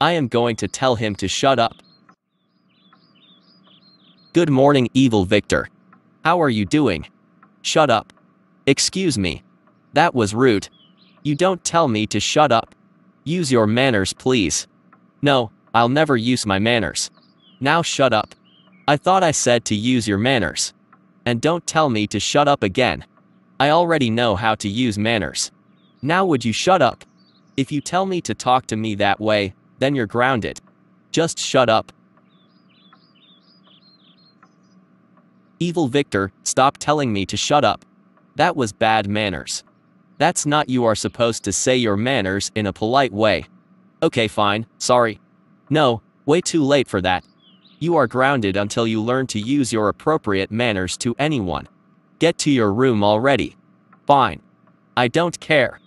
I am going to tell him to shut up. Good morning, evil Victor. How are you doing? Shut up. Excuse me. That was rude. You don't tell me to shut up. Use your manners, please. No, I'll never use my manners. Now shut up. I thought I said to use your manners. And don't tell me to shut up again. I already know how to use manners. Now would you shut up? If you tell me to talk to me that way, then you're grounded. Just shut up. Evil Victor, stop telling me to shut up. That was bad manners. That's not you are supposed to say your manners in a polite way. Okay fine, sorry. No, way too late for that. You are grounded until you learn to use your appropriate manners to anyone. Get to your room already. Fine. I don't care.